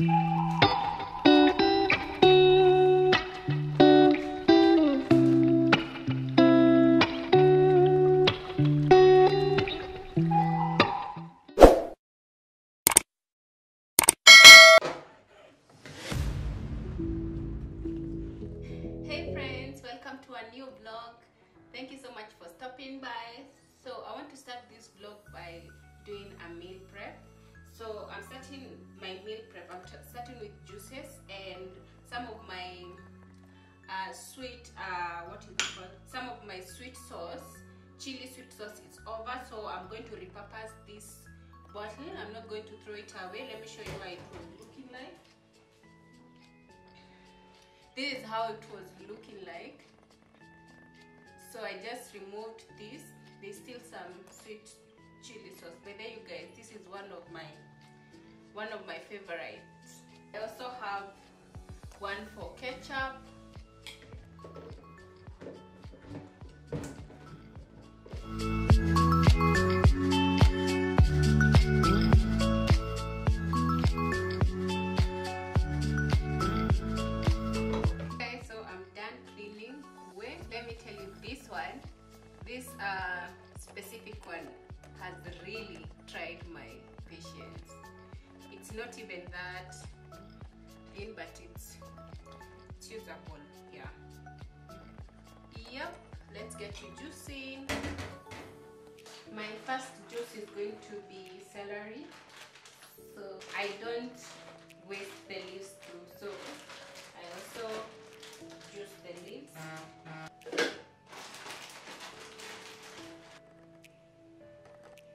Hey my sweet sauce, chili sweet sauce is over. So I'm going to repurpose this bottle. I'm not going to throw it away. Let me show you how it was looking like this is how it was looking like so i just removed this there's still some sweet chili sauce but there you guys this is one of my one of my favorites i also have one for ketchup Okay, My first juice is going to be celery. So I don't waste the leaves too. So I also juice the leaves.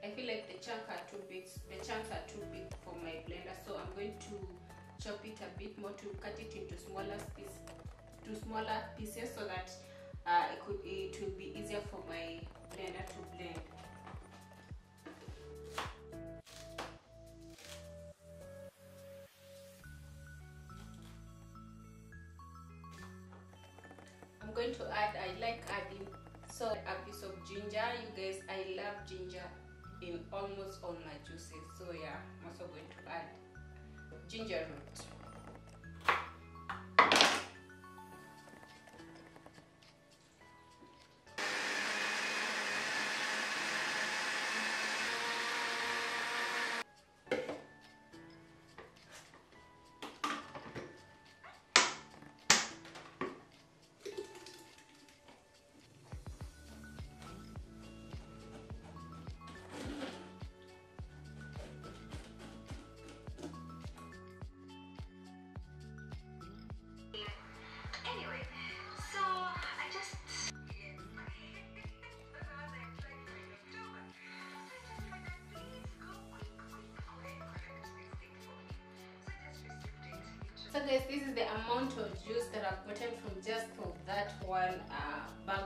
I feel like the chunks are too big. The chunks are too big for my blender, so I'm going to chop it a bit more to cut it into smaller pieces, to smaller pieces, so that uh, it could it will be easier for my blender to blend. Ginger in almost all my juices. So yeah, I'm also going to add ginger root. So guys, this is the amount of juice that I've gotten from just from that one uh, bag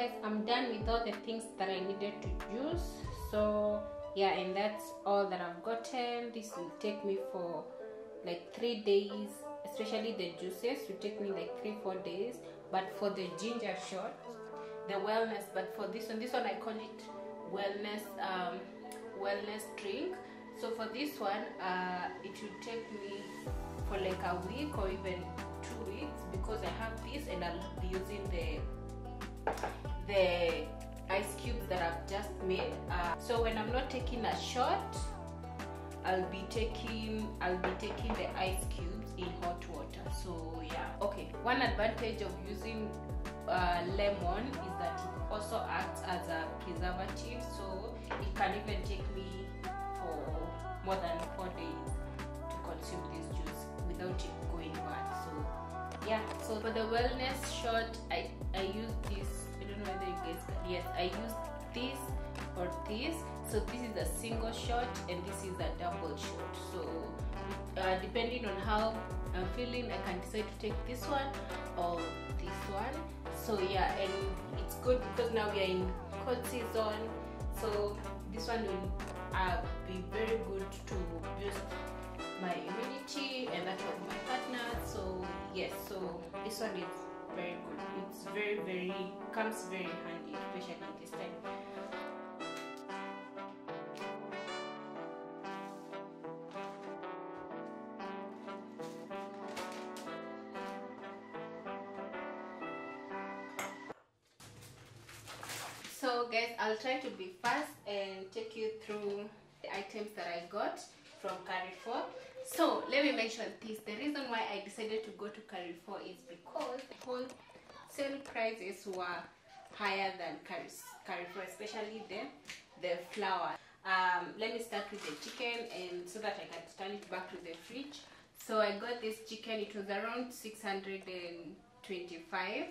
Guys, I'm done with all the things that I needed to use. So yeah, and that's all that I've gotten. This will take me for like three days, especially the juices will take me like three, four days. But for the ginger shot, the wellness, but for this one, this one I call it wellness um, wellness drink. So for this one, uh, it will take me for like a week or even two weeks because I have this and I'll be using the the ice cubes that I've just made. Uh, so when I'm not taking a shot, I'll be taking I'll be taking the ice cubes in hot water. So yeah, okay. One advantage of using uh, lemon is that it also acts as a preservative, so it can even take me for more than four days to consume this juice without it going bad. So yeah, so for the wellness shot, I I use this. Know whether you guys can. Yes, I use this or this. So this is a single shot and this is a double shot. So uh, depending on how I'm feeling, I can decide to take this one or this one. So yeah, and it's good because now we are in cold season. So this one will uh, be very good to boost my immunity and that of my partner. So yes, so this one is very good. It's very very comes very handy, especially this time. So guys, I'll try to be fast and take you through the items that I got from Carrefour. So let me mention this. The reason why I decided to go to Carrefour is because the wholesale prices were higher than Carrefour, especially the the flour. Um, let me start with the chicken and so that I can turn it back to the fridge. So I got this chicken, it was around 625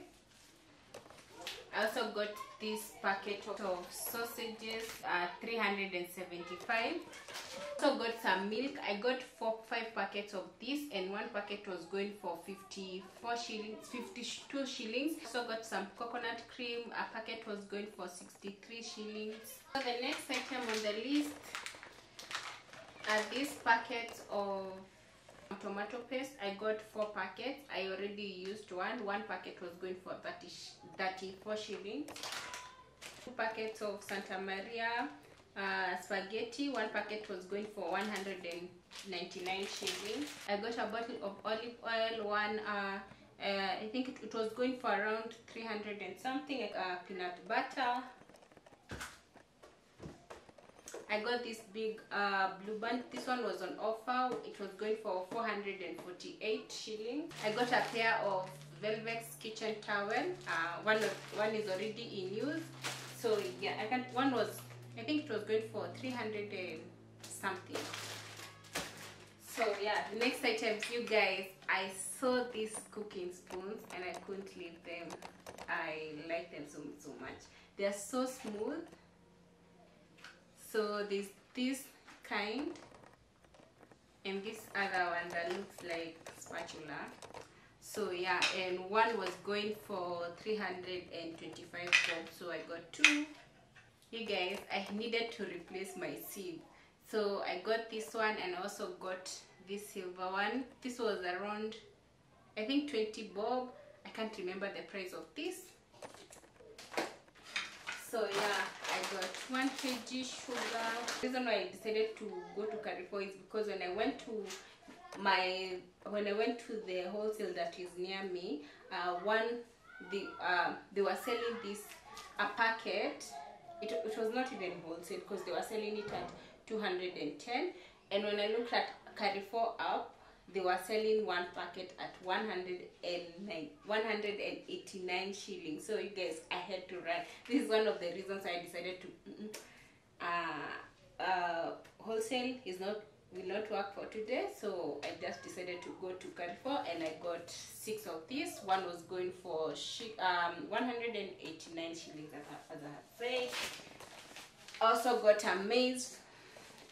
I also got this packet of sausages, uh, 375. Also got some milk. I got four, five packets of this, and one packet was going for 54 shillings, 52 shillings. Also got some coconut cream. A packet was going for 63 shillings. So the next item on the list are these packets of tomato paste. I got four packets. I already used one. One packet was going for 30 34 shillings. Two packets of santa maria uh, spaghetti. One packet was going for 199 shillings. I got a bottle of olive oil one uh, uh, i think it, it, was going for around 300 and something like uh, peanut butter I got this big uh, blue band. This one was on offer. It was going for 448 shillings. I got a pair of Velvex kitchen towel. Uh, one of, one is already in use. So yeah, I can. One was I think it was going for 300 and something. So yeah, the next items, you guys. I saw these cooking spoons and I couldn't leave them. I like them so so much. They are so smooth so there's this kind and this other one that looks like spatula. So yeah and one was going for 325 bob so i got two. You guys i needed to replace my sieve so i got this one and also got this silver one. This was around i think 20 bob. I can't remember the price of this so yeah i got one kg sugar. The reason why i decided to go to carrefour is because when i went to my when i went to the wholesale that is near me uh, one the uh, they were selling this a packet. It, it was not even wholesale because they were selling it at 210 and when i looked at carrefour app they were selling one packet at 109 189 shillings. So you guys i had to run. This is one of the reasons i decided to uh, uh, wholesale is not will not work for today. So i just decided to go to carrefour and i got six of these. One was going for um 189 shillings as i, as I say also got a maize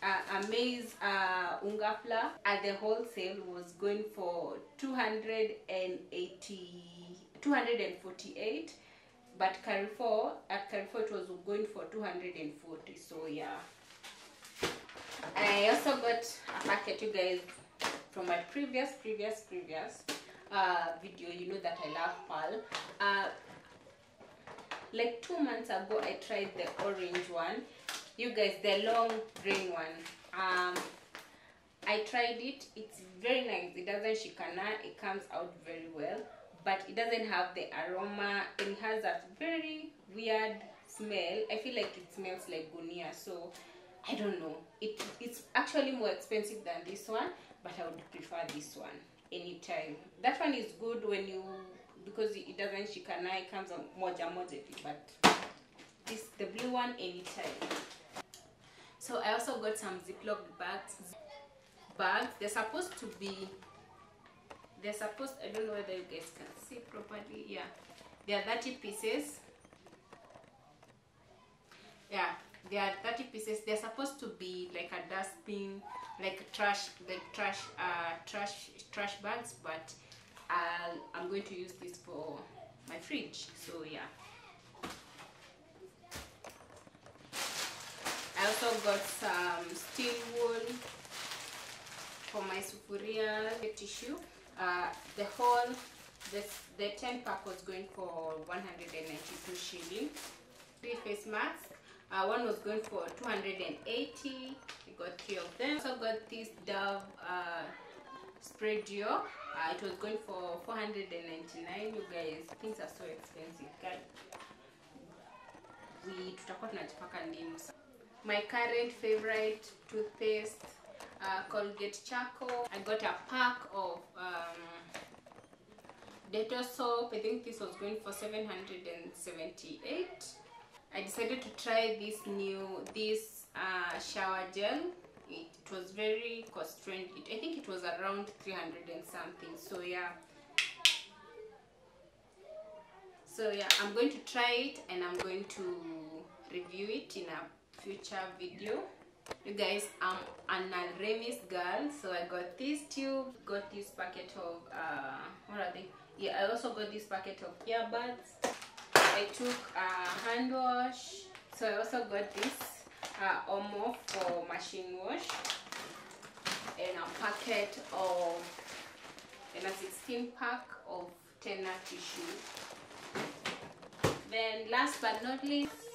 uh, a maize uh, unga flour at the wholesale was going for 280 248 but Carrefour at Carrefour it was going for 240 so yeah. I also got a packet you guys from my previous previous previous uh, video. You know that I love pearl. Uh, like two months ago I tried the orange one you guys the long green one. Um I tried it. It's very nice. It doesn't shikana. It comes out very well but it doesn't have the aroma and it has that very weird smell. I feel like it smells like gunia so I don't know. It it's actually more expensive than this one but I would prefer this one anytime. That one is good when you because it doesn't shikana it comes on moja moja but this the blue one anytime so I also got some ziploc bags. Bags. They're supposed to be they're supposed I don't know whether you guys can see properly. Yeah. They are 30 pieces. Yeah. They are 30 pieces. They're supposed to be like a dustbin like trash like trash uh trash trash bags but I'll, i'm going to use this for my fridge. So yeah i also got some steel wool for my sufuria tissue. Uh the whole this the 10 pack was going for 192 shilling. Three face masks. Uh, one was going for 280 we got three of them. Also got this dove uh, spray duo uh, it was going for 499 you guys things are so expensive. Guys we tutakuwa tunajipaka ndimu my current favorite toothpaste uh, colgate charcoal i got a pack of um, Dettol soap. I think this was going for 778. I decided to try this new this uh, shower gel. It, it was very cost friendly. I think it was around 300 and something. So yeah. So yeah, I'm going to try it and I'm going to review it in a future video. You guys, I'm an Alremis girl, so I got this tube, got this packet of uh, what are they? Yeah, I also got this packet of earbuds. I took a hand wash, so I also got this uh, Omo for machine wash, and a packet of and a 16 pack of tenner tissue. Then last but not least,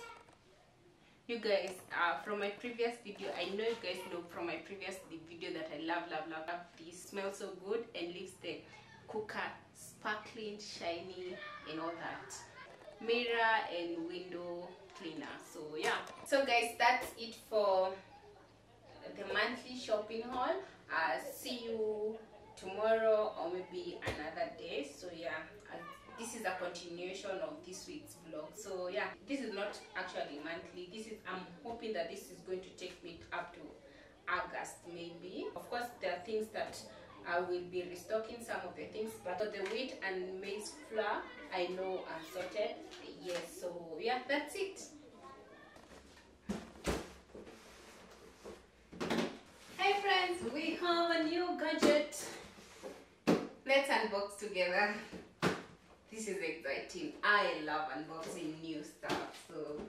you guys uh, from my previous video. I know you guys know from my previous video that i love love love love. This smells so good and leaves the cooker sparkling shiny and all that. Mirror and window cleaner. So yeah. So guys that's it for the monthly shopping haul. Uh see you tomorrow or maybe another day. So yeah. Uh, this is a continuation of this week's vlog. So yeah this is not actually monthly. This is i'm hoping that this is going to take me up to august maybe. Of course there are things that i will be restocking some of the things but the wheat and maize flour i know i'm sorted. Yes so yeah that's it. Hey friends we have a new gadget. Let's unbox together this is exciting i love unboxing new stuff. So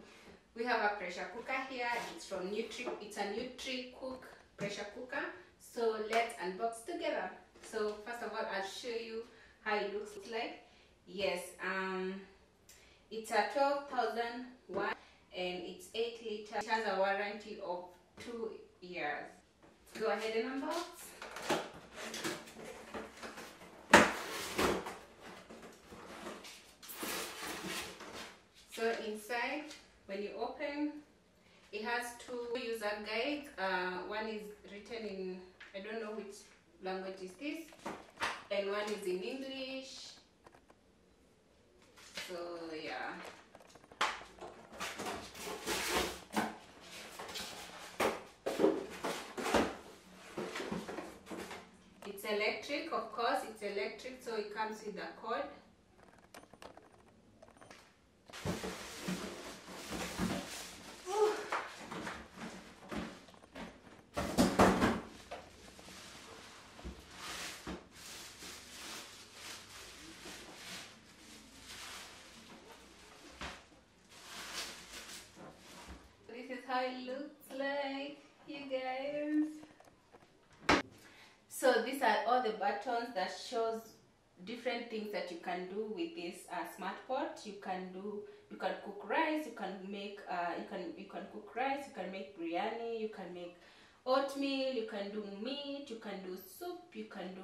we have a pressure cooker here. It's from nutri it's a nutri cook pressure cooker. So let's unbox together. So first of all i'll show you how it looks like. Yes um it's a 12000 watt and it's 8 liter. It has a warranty of two years. Go ahead and unbox so inside. When you open it has two user guides. Uh, one is written in i don't know which language is this. And one is in english. So yeah. It's electric of course. It's electric so it comes with a cord I looked like you guys. So these are all the buttons that shows different things that you can do with this uh, smart pot. You can do, you can cook rice, you can make, uh, you can you can cook rice, you can make biryani, you can make oatmeal, you can do meat, you can do soup, you can do,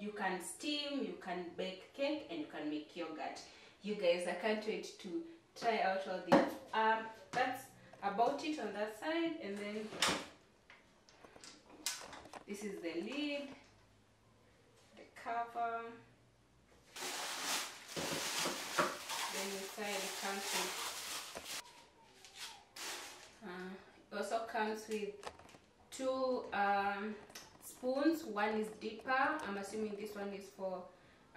you can steam, you can bake cake, and you can make yogurt. You guys, I can't wait to try out all these. Um, that's about it on that side and then this is the lid the cover. Then inside it comes with uh, it also comes with two um, spoons. One is deeper. I'm assuming this one is for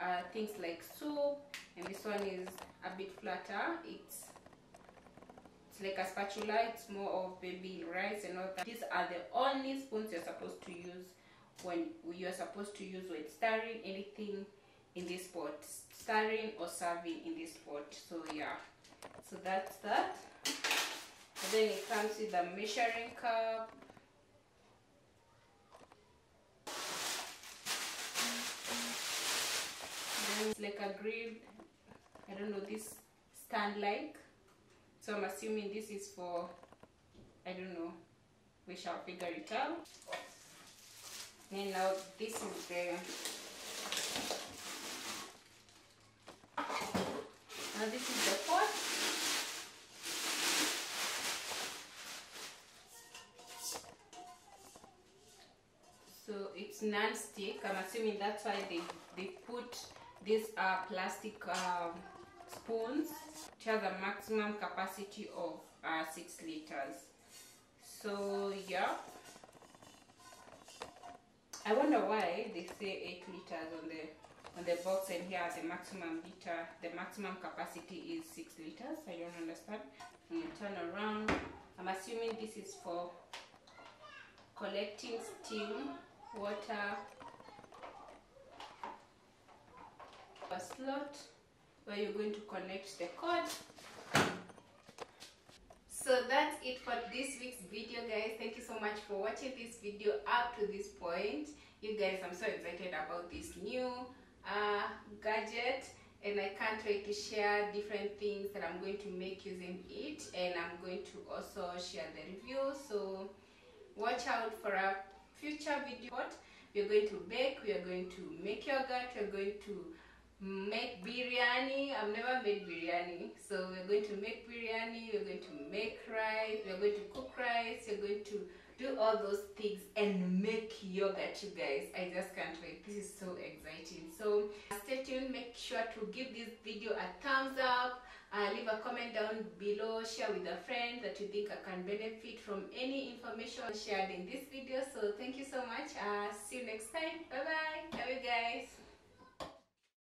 uh, things like soup and this one is a bit flatter. It's like a spatula. It's more of baby rice and all that. These are the only spoons you're supposed to use when you're supposed to use when stirring anything in this pot. Stirring or serving in this pot. So yeah. So that's that. And then it comes with a measuring cup. Then it's like a grill i don't know this stand like so i'm assuming this is for i don't know we shall figure it out. And now this is the now this is the pot so it's non-stick. I'm assuming that's why they they put these uh, plastic um, spoons which has a maximum capacity of uh, 6 liters. So yeah. I wonder why they say 8 liters on the on the box and here the maximum liter the maximum capacity is 6 liters. I don't understand. And you turn around. I'm assuming this is for collecting steam water a slot where you're going to connect the cord so that's it for this week's video guys. Thank you so much for watching this video up to this point. You guys i'm so excited about this new uh, gadget and i can't wait to share different things that i'm going to make using it and i'm going to also share the review. So watch out for a future video. We're going to bake we are going to make yogurt we're going to make biryani. I've never made biryani. So we're going to make biryani we're going to make rice we're going to cook rice we're going to do all those things and make yogurt you guys. I just can't wait. This is so exciting. So stay tuned. Make sure to give this video a thumbs up. Uh, leave a comment down below. Share with a friend that you think I can benefit from any information shared in this video. So thank you so much. Uh, see you next time. Bye bye love you guys